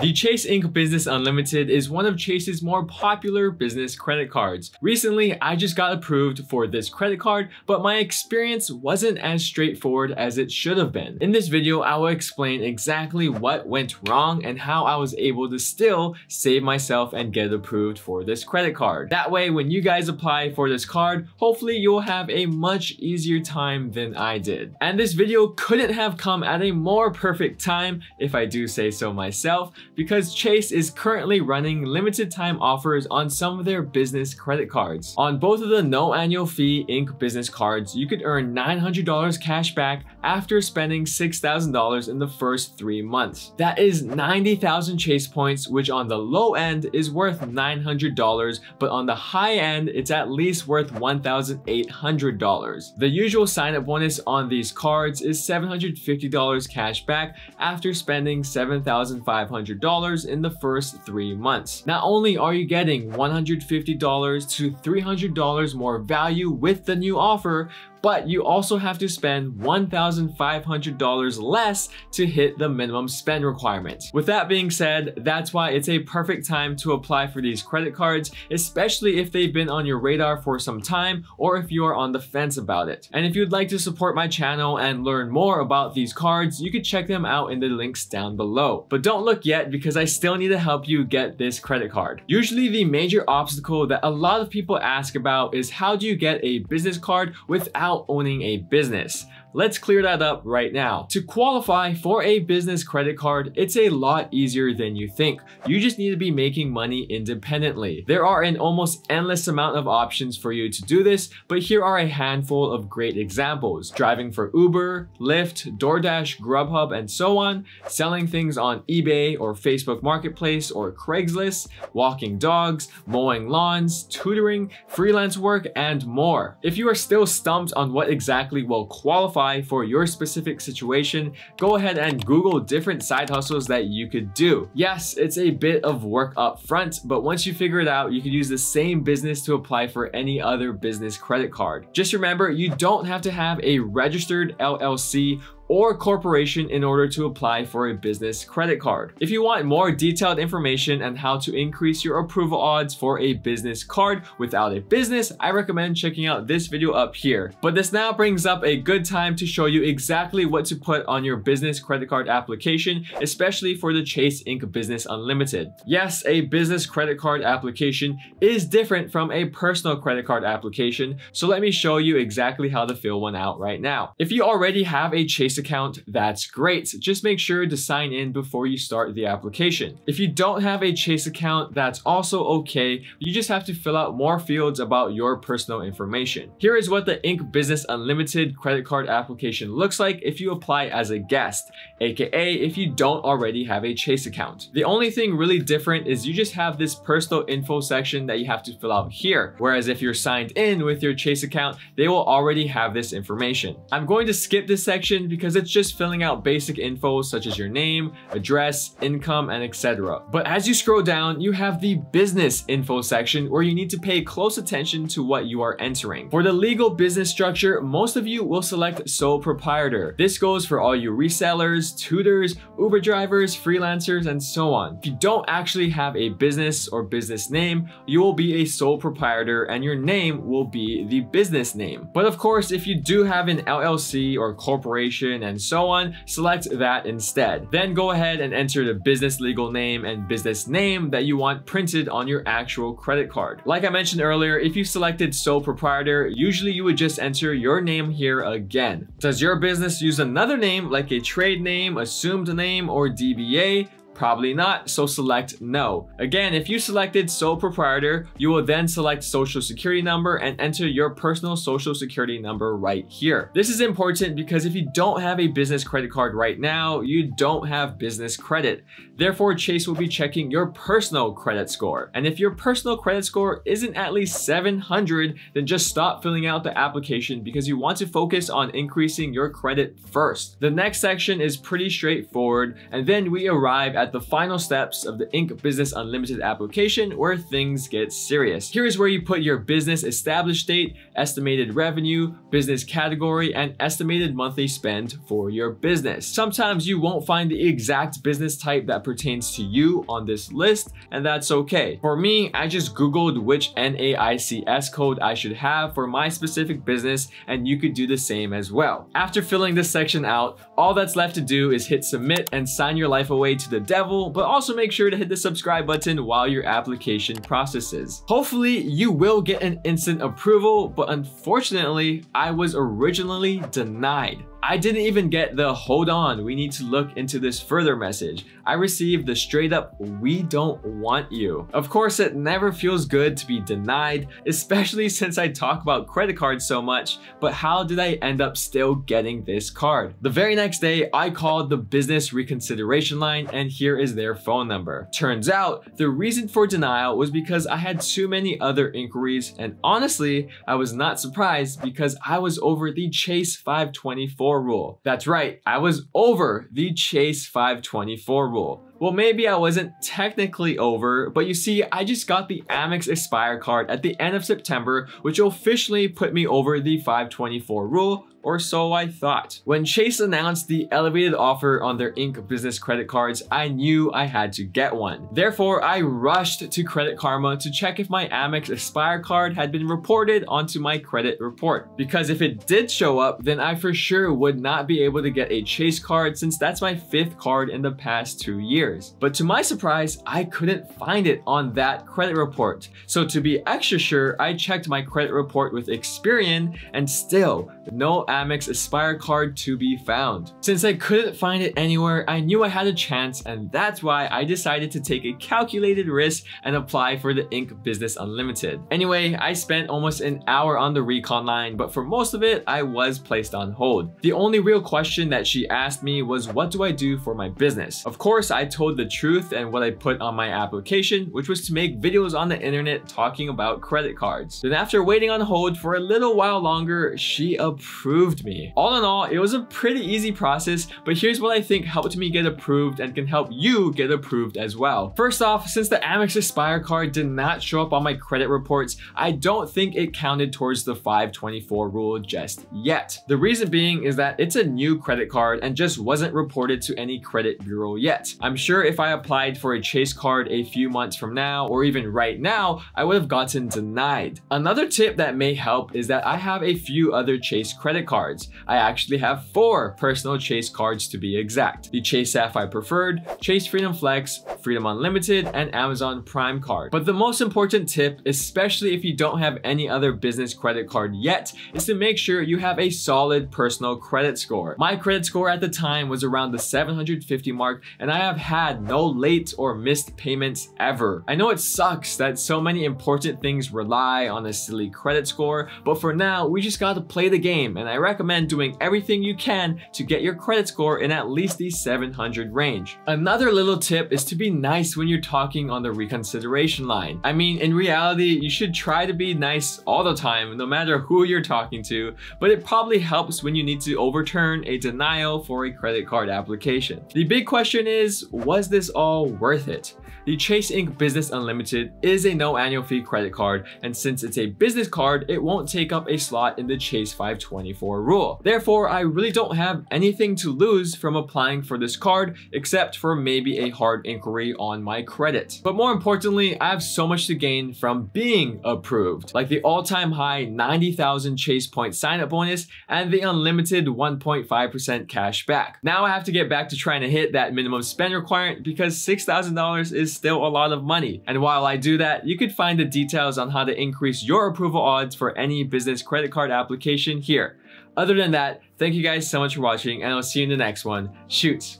The Chase Ink Business Unlimited is one of Chase's more popular business credit cards. Recently, I just got approved for this credit card, but my experience wasn't as straightforward as it should have been. In this video, I will explain exactly what went wrong and how I was able to still save myself and get approved for this credit card. That way, when you guys apply for this card, hopefully you'll have a much easier time than I did. And this video couldn't have come at a more perfect time, if I do say so myself, because Chase is currently running limited time offers on some of their business credit cards. On both of the no annual fee Ink business cards, you could earn $900 cash back after spending $6,000 in the first three months. That is 90,000 Chase points, which on the low end is worth $900, but on the high end, it's at least worth $1,800. The usual sign up bonus on these cards is $750 cash back after spending $7,500 in the first three months. Not only are you getting $150 to $300 more value with the new offer, but you also have to spend $1,500 less to hit the minimum spend requirement. With that being said, that's why it's a perfect time to apply for these credit cards, especially if they've been on your radar for some time or if you are on the fence about it. And if you'd like to support my channel and learn more about these cards, you can check them out in the links down below. But don't look yet because I still need to help you get this credit card. Usually the major obstacle that a lot of people ask about is how do you get a business card without owning a business. Let's clear that up right now. To qualify for a business credit card, it's a lot easier than you think. You just need to be making money independently. There are an almost endless amount of options for you to do this, but here are a handful of great examples. Driving for Uber, Lyft, DoorDash, Grubhub, and so on, selling things on eBay or Facebook Marketplace or Craigslist, walking dogs, mowing lawns, tutoring, freelance work, and more. If you are still stumped on what exactly will qualify for your specific situation, go ahead and Google different side hustles that you could do. Yes, it's a bit of work up front, but once you figure it out, you can use the same business to apply for any other business credit card. Just remember, you don't have to have a registered LLC or corporation in order to apply for a business credit card. If you want more detailed information on how to increase your approval odds for a business card without a business, I recommend checking out this video up here. But this now brings up a good time to show you exactly what to put on your business credit card application, especially for the Chase Ink Business Unlimited. Yes, a business credit card application is different from a personal credit card application, so let me show you exactly how to fill one out right now. If you already have a Chase account, that's great. Just make sure to sign in before you start the application. If you don't have a Chase account, that's also okay. You just have to fill out more fields about your personal information. Here is what the Ink Business Unlimited credit card application looks like if you apply as a guest, aka if you don't already have a Chase account. The only thing really different is you just have this personal info section that you have to fill out here, whereas if you're signed in with your Chase account, they will already have this information. I'm going to skip this section because because it's just filling out basic info such as your name, address, income, and etc. But as you scroll down, you have the business info section where you need to pay close attention to what you are entering. For the legal business structure, most of you will select sole proprietor. This goes for all you resellers, tutors, Uber drivers, freelancers, and so on. If you don't actually have a business or business name, you will be a sole proprietor and your name will be the business name. But of course, if you do have an LLC or corporation and so on, select that instead. Then go ahead and enter the business legal name and business name that you want printed on your actual credit card. Like I mentioned earlier, if you selected sole proprietor, usually you would just enter your name here again. Does your business use another name like a trade name, assumed name, or DBA? Probably not, so select no. Again, if you selected sole proprietor, you will then select social security number and enter your personal social security number right here. This is important because if you don't have a business credit card right now, you don't have business credit. Therefore, Chase will be checking your personal credit score. And if your personal credit score isn't at least 700, then just stop filling out the application because you want to focus on increasing your credit first. The next section is pretty straightforward and then we arrive at at the final steps of the Ink Business Unlimited application where things get serious. Here is where you put your business established date, estimated revenue, business category, and estimated monthly spend for your business. Sometimes you won't find the exact business type that pertains to you on this list, and that's okay. For me, I just Googled which NAICS code I should have for my specific business, and you could do the same as well. After filling this section out, all that's left to do is hit submit and sign your life away to the devil, but also make sure to hit the subscribe button while your application processes. Hopefully, you will get an instant approval, but unfortunately, I was originally denied. I didn't even get the hold on, we need to look into this further message. I received the straight up, we don't want you. Of course, it never feels good to be denied, especially since I talk about credit cards so much, but how did I end up still getting this card? The very next day, I called the business reconsideration line and here is their phone number. Turns out, the reason for denial was because I had too many other inquiries and honestly, I was not surprised because I was over the Chase 524 rule. That's right, I was over the Chase 524 rule. Well, maybe I wasn't technically over, but you see, I just got the Amex Aspire card at the end of September, which officially put me over the 524 rule, or so I thought. When Chase announced the elevated offer on their Ink business credit cards, I knew I had to get one. Therefore, I rushed to Credit Karma to check if my Amex Aspire card had been reported onto my credit report. Because if it did show up, then I for sure would not be able to get a Chase card since that's my fifth card in the past two years. But to my surprise, I couldn't find it on that credit report. So to be extra sure, I checked my credit report with Experian and still no Amex Aspire card to be found. Since I couldn't find it anywhere, I knew I had a chance and that's why I decided to take a calculated risk and apply for the Ink Business Unlimited. Anyway, I spent almost an hour on the recon line, but for most of it, I was placed on hold. The only real question that she asked me was what do I do for my business? Of course, I told the truth and what I put on my application, which was to make videos on the internet talking about credit cards. Then after waiting on hold for a little while longer, she approved me. All in all, it was a pretty easy process, but here's what I think helped me get approved and can help you get approved as well. First off, since the Amex Aspire card did not show up on my credit reports, I don't think it counted towards the 524 rule just yet. The reason being is that it's a new credit card and just wasn't reported to any credit bureau yet. I'm if I applied for a Chase card a few months from now or even right now, I would have gotten denied. Another tip that may help is that I have a few other Chase credit cards. I actually have four personal Chase cards to be exact. The Chase Sapphire Preferred, Chase Freedom Flex, Freedom Unlimited, and Amazon Prime card. But the most important tip, especially if you don't have any other business credit card yet, is to make sure you have a solid personal credit score. My credit score at the time was around the 750 mark and I have had no late or missed payments ever. I know it sucks that so many important things rely on a silly credit score, but for now, we just gotta play the game and I recommend doing everything you can to get your credit score in at least the 700 range. Another little tip is to be nice when you're talking on the reconsideration line. I mean, in reality, you should try to be nice all the time, no matter who you're talking to, but it probably helps when you need to overturn a denial for a credit card application. The big question is, was this all worth it? The Chase Ink Business Unlimited is a no annual fee credit card, and since it's a business card, it won't take up a slot in the Chase 524 rule. Therefore, I really don't have anything to lose from applying for this card, except for maybe a hard inquiry on my credit. But more importantly, I have so much to gain from being approved, like the all-time high 90,000 Chase point sign-up bonus and the unlimited 1.5% cash back. Now I have to get back to trying to hit that minimum spend requirement because $6,000 is still a lot of money. And while I do that, you could find the details on how to increase your approval odds for any business credit card application here. Other than that, thank you guys so much for watching and I'll see you in the next one. Shoots!